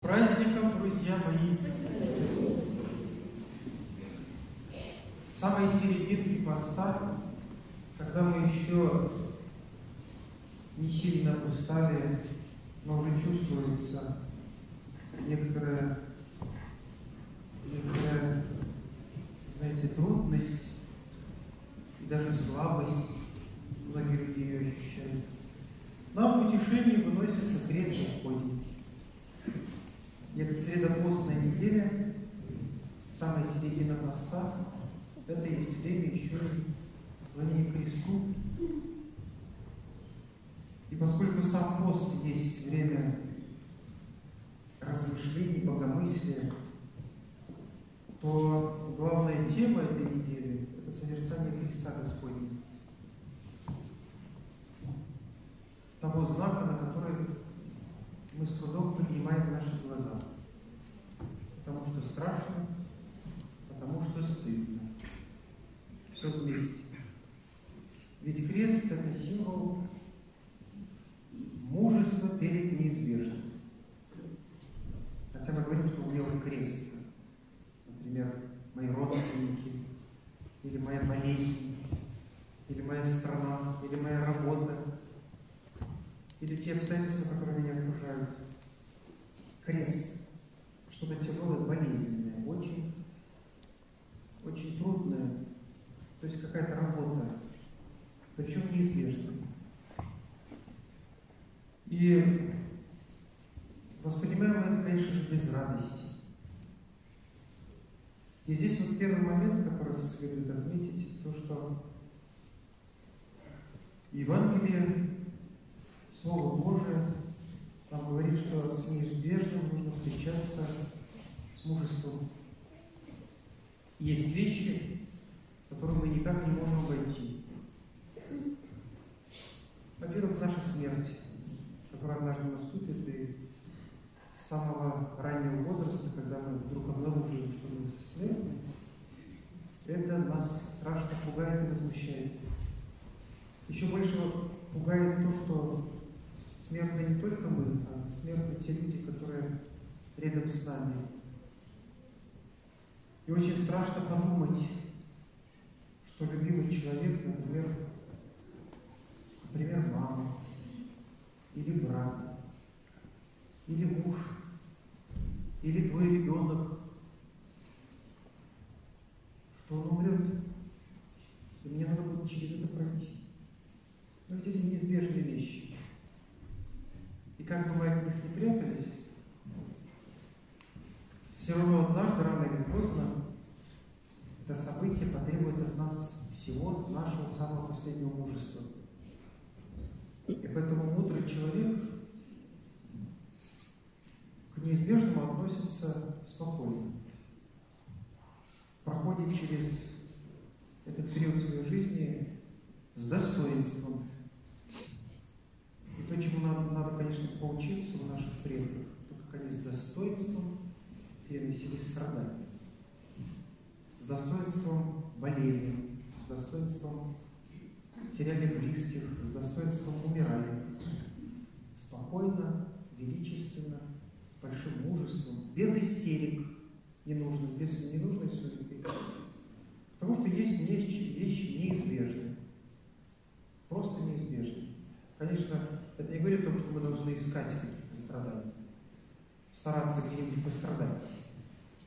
Праздником, друзья мои! В самой серединке поста, когда мы еще не сильно устали, но уже чувствуется некоторая, некоторая, знаете, трудность и даже слабость. Многие люди ее ощущают. Нам в утешении выносится крест Господень. Средопостная неделя, самая середина поста, это есть время еще и клонение кресту. И поскольку сам пост есть время размышлений, богомыслия, то главная тема этой недели – это созерцание Христа Господня. Того знака, на который мы с трудом поднимаем наши глаза. Потому что страшно, потому что стыдно. Все вместе. Ведь крест – это символ мужества перед неизбежным. Хотя мы говорим, что у меня уже крест. Например, мои родственники, или моя болезнь, или моя страна, или моя работа, или те обстоятельства, которые меня окружают. Крест. Что-то тяжелое, болезненное, очень, очень трудное. То есть какая-то работа, причем неизбежная. И воспринимаем это, конечно же, без радости. И здесь вот первый момент, который следует отметить, то, что Евангелие Слово Божие нам говорит, что с неизбежным нужно встречаться с мужеством. Есть вещи, которые мы никак не можем обойти. Во-первых, наша смерть, которая однажды наступит, и с самого раннего возраста, когда мы вдруг обнаружим, что мы смертны, это нас страшно пугает и возмущает. Еще больше пугает то, что Смертны не только мы, а смертны те люди, которые рядом с нами. И очень страшно подумать, что любимый человек, например, например, мама, или брат, или муж, или твой ребенок, что он умрет, и мне надо будет через это пройти. Но ведь это неизбежные вещи. И как бы мы от них не прятались, все равно однажды, рано или поздно, это событие потребует от нас всего нашего самого последнего мужества. И поэтому мудрый человек неизбежному относится спокойно. Проходит через этот период своей жизни с достоинством, и то, чему нам надо, конечно, поучиться у наших предков, то, как они с достоинством переносили страдания, с достоинством болели, с достоинством теряли близких, с достоинством умирали. Спокойно, величественно, большим мужеством, без истерик ненужных, без ненужной суеты. Потому что есть вещи, вещи неизбежные. Просто неизбежные. Конечно, это не говорит о том, что мы должны искать каких-то страданий, стараться где-нибудь пострадать.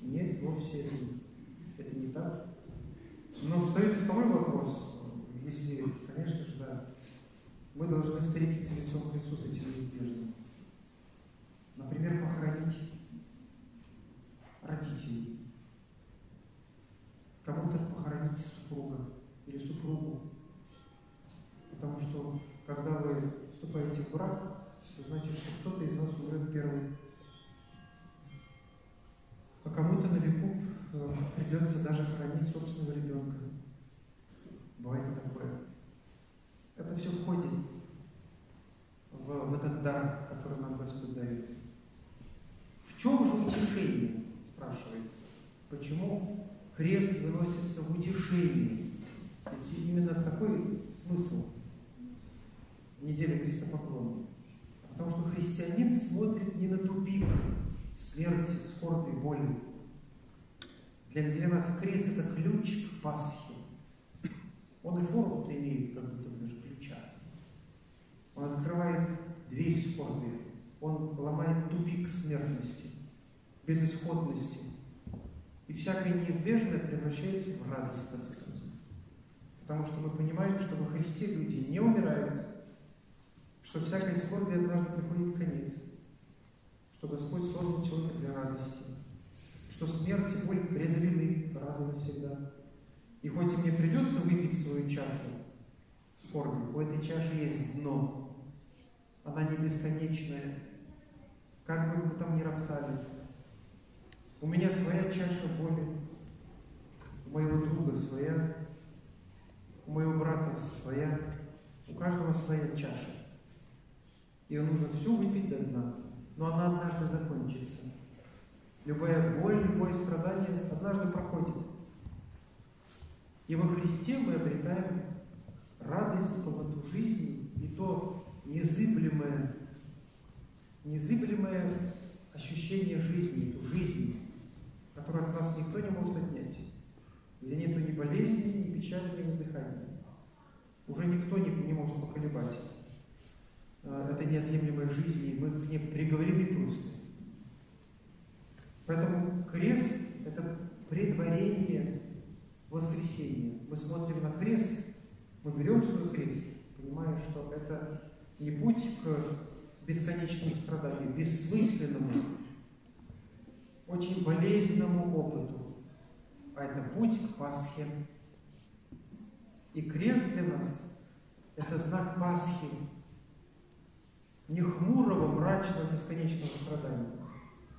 Нет, вовсе это не так. Но встает второй вопрос, если, конечно же, да, мы должны встретиться лицом к лицу с этим неизбежным. Например, похоронить родителей. Кому-то похоронить супруга или супругу. Потому что, когда вы вступаете в брак, это значит, что кто-то из вас умрет первый. А кому-то на веку э, придется даже хранить собственного ребенка. Бывает и такое. Это все входит в, в этот дар, который нам Господь дает. В чем же утешение, спрашивается? Почему крест выносится в утешение? Ведь именно такой смысл неделя крестопоклона. Потому что христианин смотрит не на тупик, смерти, скорби, боли. Для, для нас крест – это ключ к Пасхе. Он и форму имеет, как будто даже ключа. Он открывает дверь скорби. Он ломает тупик смертности, безысходности. И всякое неизбежное превращается в радость, в конце концов. Потому что мы понимаем, что во Христе люди не умирают, что всякой скорби однажды приходит конец, что Господь создал человека для радости, что смерть и боль преодолены раз и навсегда. И хоть и мне придется выпить свою чашу скорби, у этой чаши есть дно, она не бесконечная, как бы мы там ни роптали. У меня своя чаша боли, у моего друга своя, у моего брата своя, у каждого своя чаша. Ее нужно всю выпить до дна, но она однажды закончится. Любая боль, любое страдание однажды проходит. И во Христе мы обретаем радость, полноту жизни и то незыблемое, незыблемое ощущение жизни, эту жизнь, которую от нас никто не может отнять, где нету ни болезни, ни печали, ни воздыхания. Уже никто не, не может поколебать а, это неотъемлемой жизни, мы к ней приговорены просто. Поэтому крест – это предварение воскресения. Мы смотрим на крест, мы берем свой крест, понимая, что это не путь к бесконечному страданию, бессмысленному, очень болезненному опыту, а это путь к Пасхе. И крест для нас – это знак Пасхи, не хмурого, мрачного, бесконечного страдания,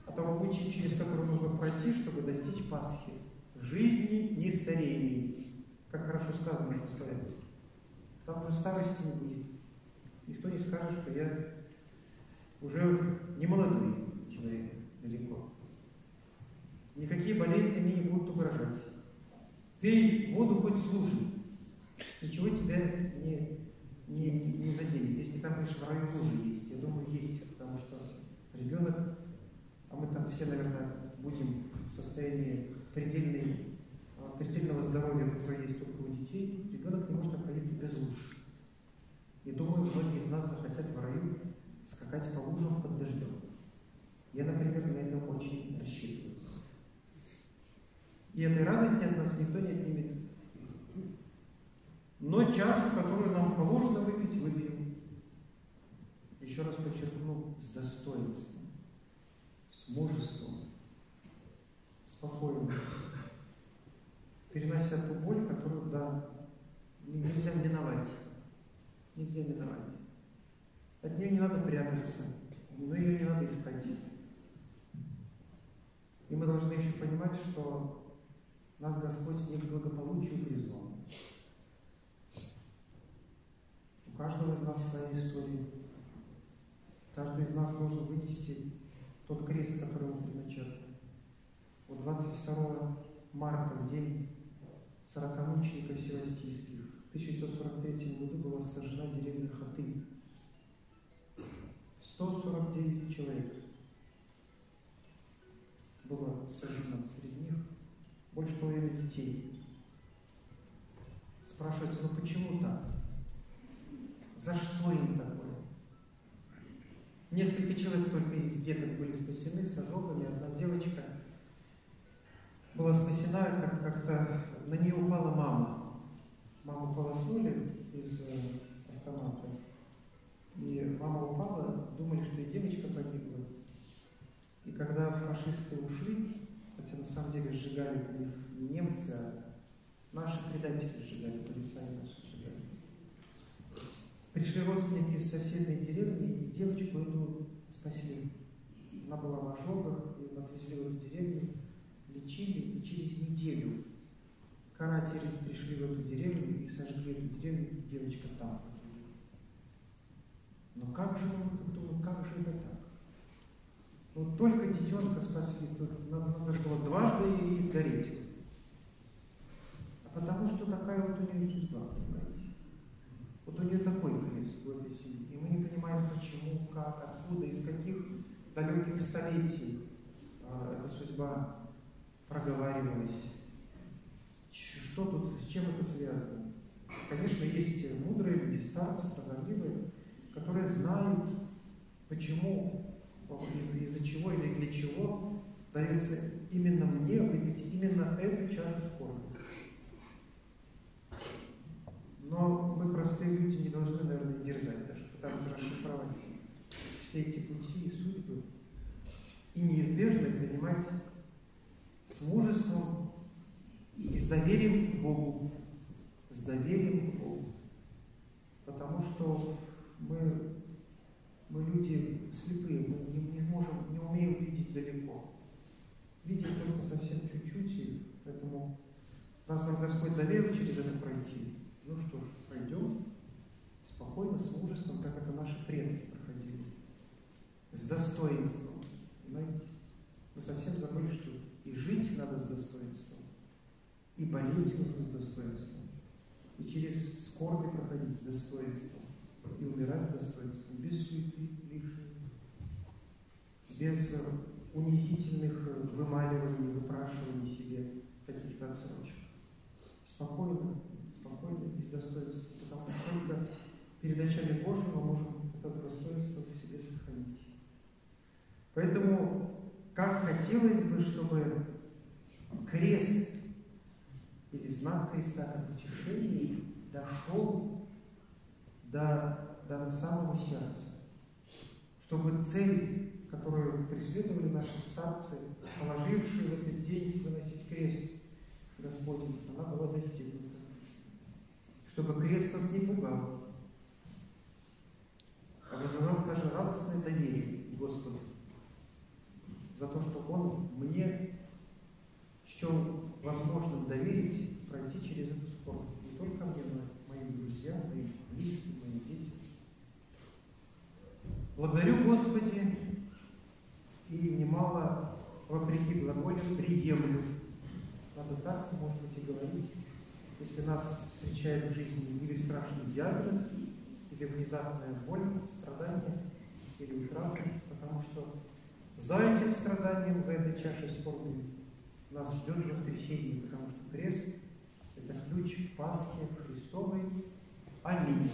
а того пути, через который нужно пройти, чтобы достичь Пасхи, жизни не старений, как хорошо сказано по-славянски. Там уже старости не будет. Никто не скажет, что я уже не молодой человек, далеко. Никакие болезни мне не будут угрожать. Пей воду хоть слушай. Ничего тебя не не, не, не заденет. Если там, конечно, в раю тоже есть, я думаю, есть, потому что ребенок, а мы там все, наверное, будем в состоянии предельной, а, предельного здоровья, которое есть только у детей, ребенок не может обходиться без луж. И думаю, многие из нас захотят в раю скакать по лужам под дождем. Я, например, на это очень рассчитываю. И этой радости от нас никто не отнимет. Но чашу, которую нам положено выпить, выпьем. Еще раз подчеркну, с достоинством, с мужеством, спокойно, перенося ту боль, которую, да, нельзя миновать. Нельзя миновать. От нее не надо прятаться, но ее не надо искать. И мы должны еще понимать, что нас Господь не к благополучию призвал. Каждого из нас своя история. Каждый из нас должен вынести тот крест, который он предначертан. Вот 22 марта, в день 40 мучеников Севастийских, в 1943 году была сожжена деревня Хаты. 149 человек было сожжено среди них, больше половины детей. Спрашивается, ну почему так? За что им такое? Несколько человек только из деток были спасены с ожогами. Одна девочка была спасена, как как-то на нее упала мама. Маму полоснули из э, автомата. И мама упала, думали, что и девочка погибла. И когда фашисты ушли, хотя на самом деле сжигали не немцы, а наши предатели сжигали, полицаи наши. Пришли родственники из соседней деревни, и девочку эту спасли. Она была в ожогах, ее отвезли в эту деревню, лечили, и через неделю каратели пришли в эту деревню и сожгли эту деревню, и девочка там Но как же он думал, как же это так? Вот только детенка спасли, тут надо, надо было дважды и сгореть. А потому что такая вот у нее судьба? Вот у нее такой крест в этой семье. И мы не понимаем, почему, как, откуда, из каких далеких столетий судьба проговаривалась. Что тут, с чем это связано? Конечно, есть мудрые люди, старцы, прозорливые, которые знают, почему, из-за чего или для чего дается именно мне выпить именно эту чашу скорби. Но мы, простые люди, не должны, наверное, дерзать, даже пытаться расшифровать все эти пути и судьбы и неизбежно принимать с мужеством и с доверием к Богу. С доверием к Богу. Потому что мы, мы люди слепые, мы не, не можем, не умеем видеть далеко. Видеть только совсем чуть-чуть, и поэтому раз нам Господь доверил через это пройти, ну что ж, пройдем спокойно, с мужеством, как это наши предки проходили. С достоинством. Понимаете? Мы совсем забыли, что и жить надо с достоинством, и болеть нужно с достоинством, и через скорби проходить с достоинством, и умирать с достоинством, без суеты лишней, без унизительных вымаливаний, выпрашиваний себе каких-то отсрочек. Спокойно, спокойно, без достоинства, потому что только перед очами Божьим мы можем это достоинство в себе сохранить. Поэтому, как хотелось бы, чтобы крест или знак креста как утешение дошел до, до самого сердца. Чтобы цель, которую преследовали наши старцы, положившие в этот день выносить крест Господень, она была достигнута. Чтобы крест нас не пугал, вызывал даже радостное доверие Господу за то, что Он мне счел возможным доверить пройти через эту скорбь. Не только мне, но и моим друзьям, моим близким, моим детям. Благодарю Господи и немало вопреки глаголям приемлю. Надо так, может быть, и говорить. Если нас встречает в жизни или страшный диагноз, или внезапная боль, страдание, или утрата, потому что за этим страданием, за этой чашей скорби нас ждет воскресенье, потому что крест – это ключ к Пасхе Христовой. Аминь.